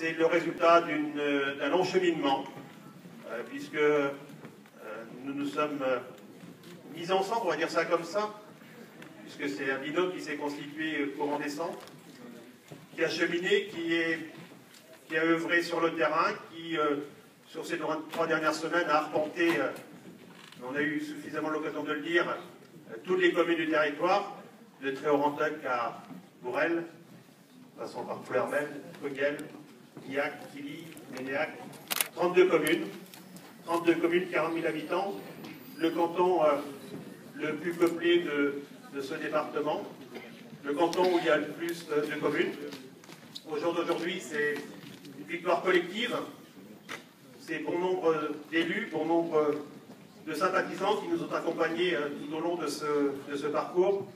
le résultat d'un long cheminement, puisque nous nous sommes mis ensemble, on va dire ça comme ça, puisque c'est un binôme qui s'est constitué courant décembre, qui a cheminé, qui, a œuvré sur le terrain, qui, sur ces trois dernières semaines, a arpenté, on a eu suffisamment l'occasion de le dire, toutes les communes du territoire, de Tréorantec à Bourrel, passant par Plouermel, Coguel, Illac, Tilly, Ménéac, 32 communes, 32 communes, 40 000 habitants, le canton euh, le plus peuplé de, ce département, le canton où il y a le plus de, communes. Au jour d'aujourd'hui, c'est une victoire collective, c'est bon nombre d'élus, bon nombre de sympathisants qui nous ont accompagnés euh, tout au long de ce, de ce parcours.